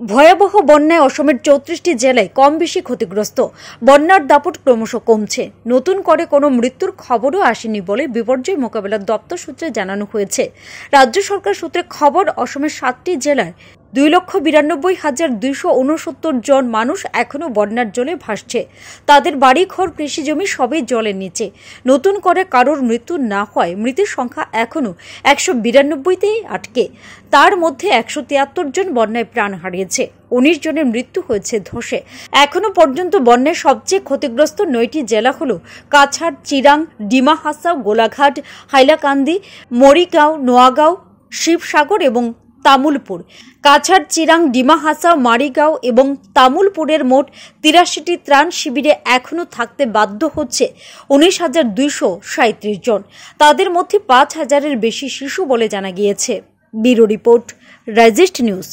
ভয়াবহ বন্যায় অসমের চৌত্রিশটি জেলায় কম বেশি ক্ষতিগ্রস্ত। বন্যার দাপট ক্রমশ কমছে। নতুন করে কোনো মৃত্যুর খবরও আসেনি বলে বিপর্যয় মোকাবেলা দপ্তর সূত্রে জানানো হয়েছে। রাজ্য সরকার সূত্রে খবর, অসমের সাতটি জেলায় দুই লক্ষ বিরানব্বই হাজার দুইশো উনসত্তর জন মানুষ এখনও বন্যার জলে ভাসছে। তাদের বাড়ি ঘর কৃষিজমি সবই জলের নিচে। নতুন করে কারোর মৃত্যু না হয় মৃতের সংখ্যা এখনও একশো বিরানব্বইতেই আটকে। তার মধ্যে একশো তিয়াত্তর জন বন্যায় প্রাণ হারিয়েছে। উনিশ জনের মৃত্যু হয়েছে ধসে। এখনও পর্যন্ত বন্যায় সবচেয়ে ক্ষতিগ্রস্ত নয়টি জেলা হল কাছাড়, চিরাং, ডিমা হাসাও, গোলাঘাট, হাইলাকান্দি, মরিগাঁও, নোয়াগাঁও, শিবসাগর এবং তামুলপুর। কাছাড় চিরাং ডিমাহাসা মারিগাঁও এবং তামুলপুরের মোট তিরাশিটি ত্রাণ শিবিরে এখনও থাকতে বাধ্য হচ্ছে উনিশ হাজার দুইশো সাঁত্রিশ জন। তাদের মধ্যে পাঁচ হাজারের বেশি শিশু বলে জানা গিয়েছে। ব্যুরো রিপোর্ট, রাইজিস্ট নিউজ।